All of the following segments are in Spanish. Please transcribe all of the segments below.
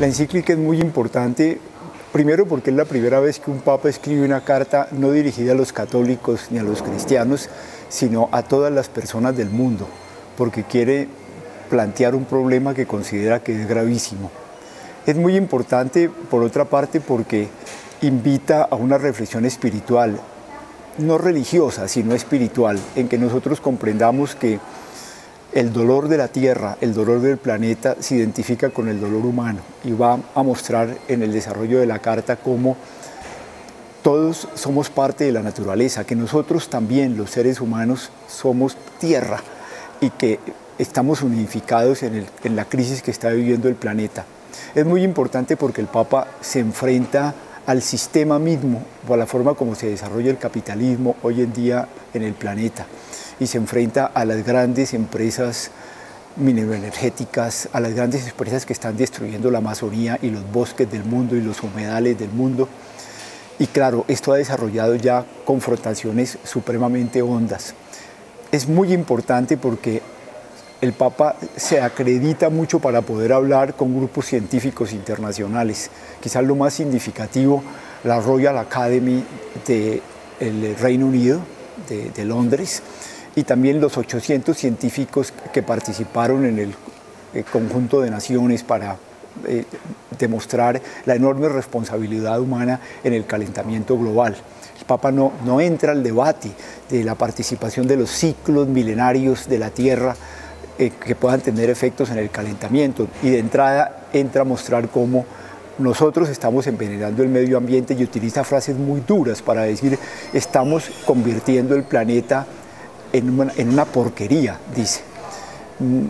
La encíclica es muy importante, primero porque es la primera vez que un papa escribe una carta no dirigida a los católicos ni a los cristianos, sino a todas las personas del mundo, porque quiere plantear un problema que considera que es gravísimo. Es muy importante, por otra parte, porque invita a una reflexión espiritual, no religiosa, sino espiritual, en que nosotros comprendamos que el dolor de la Tierra, el dolor del planeta, se identifica con el dolor humano y va a mostrar en el desarrollo de la carta cómo todos somos parte de la naturaleza, que nosotros también, los seres humanos, somos tierra y que estamos unificados en, la crisis que está viviendo el planeta. Es muy importante porque el Papa se enfrenta al sistema mismo o a la forma como se desarrolla el capitalismo hoy en día en el planeta y se enfrenta a las grandes empresas mineroenergéticas, a las grandes empresas que están destruyendo la Amazonía y los bosques del mundo y los humedales del mundo. Y claro, esto ha desarrollado ya confrontaciones supremamente hondas. Es muy importante porque el Papa se acredita mucho para poder hablar con grupos científicos internacionales. Quizás lo más significativo, la Royal Academy del Reino Unido, de, Londres, y también los 800 científicos que participaron en el, eh, conjunto de naciones para eh, demostrar la enorme responsabilidad humana en el calentamiento global. El Papa no, no entra al debate de la participación de los ciclos milenarios de la Tierra eh, que puedan tener efectos en el calentamiento. Y de entrada entra a mostrar cómo nosotros estamos envenenando el medio ambiente y utiliza frases muy duras para decir estamos convirtiendo el planeta en una, porquería, dice. Mm,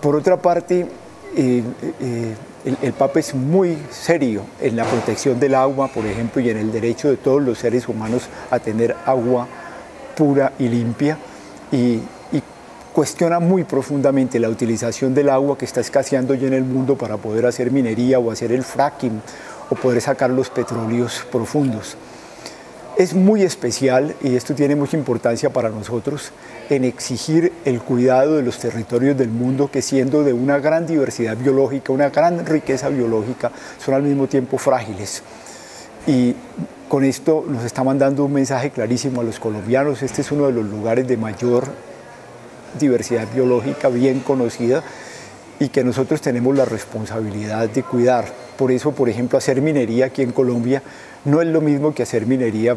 por otra parte, eh, eh, el, el, Papa es muy serio en la protección del agua, por ejemplo, y en el derecho de todos los seres humanos a tener agua pura y limpia. Y, cuestiona muy profundamente la utilización del agua que está escaseando ya en el mundo para poder hacer minería o hacer el fracking o poder sacar los petróleos profundos. Es muy especial, y esto tiene mucha importancia para nosotros, en exigir el cuidado de los territorios del mundo que siendo de una gran diversidad biológica, una gran riqueza biológica, son al mismo tiempo frágiles. Y con esto nos está mandando un mensaje clarísimo a los colombianos. Este es uno de los lugares de mayor diversidad biológica bien conocida y que nosotros tenemos la responsabilidad de cuidar. Por eso, por ejemplo, hacer minería aquí en Colombia no es lo mismo que hacer minería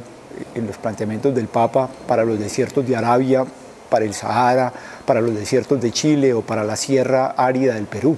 en los planteamientos del Papa para los desiertos de Arabia, para el Sahara, para los desiertos de Chile o para la sierra árida del Perú.